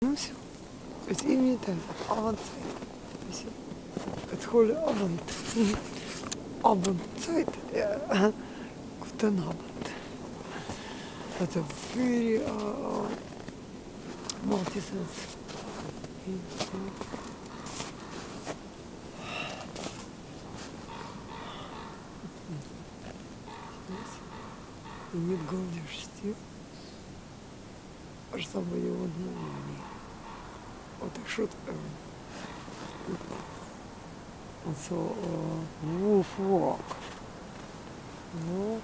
무슨 의미다 avond het goede avond. Avond. Tijd ja. Guten avond dat is veel multisens Niet golden stil. кажется, мы его думали. Вот так шутка. So, uh, wolf walk. Ну,